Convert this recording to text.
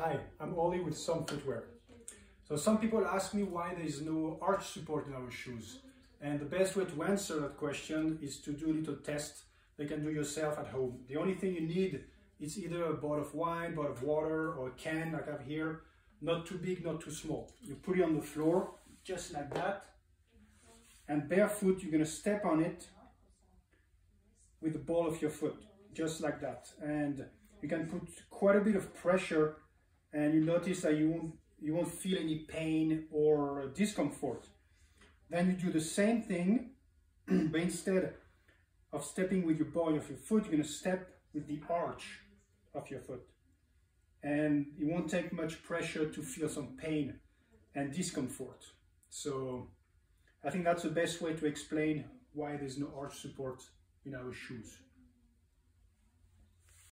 Hi, I'm Ollie with SOM Footwear. So some people ask me why there is no arch support in our shoes. And the best way to answer that question is to do a little test you can do yourself at home. The only thing you need is either a bottle of wine, bottle of water, or a can like I have here. Not too big, not too small. You put it on the floor, just like that. And barefoot, you're gonna step on it with the ball of your foot, just like that. And you can put quite a bit of pressure and you notice that you won't, you won't feel any pain or discomfort. Then you do the same thing, but instead of stepping with your ball of your foot, you're to step with the arch of your foot. And it won't take much pressure to feel some pain and discomfort. So I think that's the best way to explain why there's no arch support in our shoes.